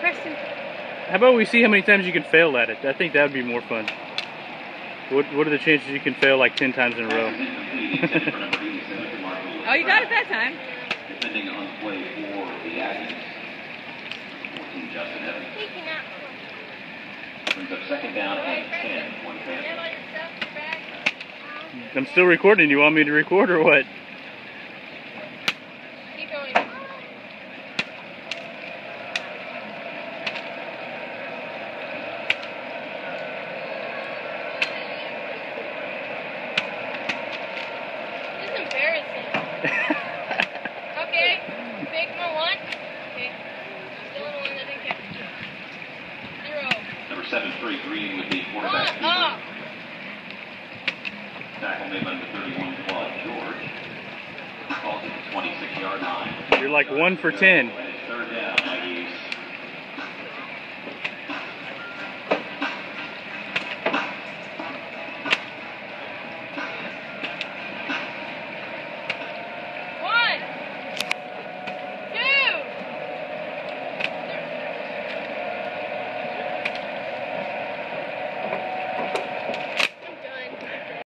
Preston. How about we see how many times you can fail at it? I think that would be more fun. What What are the chances you can fail like ten times in a row? Oh, you got it that time. Depending on play for the Aggies. Justin Evans. Brings up second down and 10. One I'm still recording. You want me to record or what? Keep going. Embarrassing. Okay, big more one. Okay, still in one that didn't count. Zero. Number 7, 3 Green with the quarterback. One up. Tackle made by number 31, Claude George. Calls it the 26 yard line. You're like one for ten.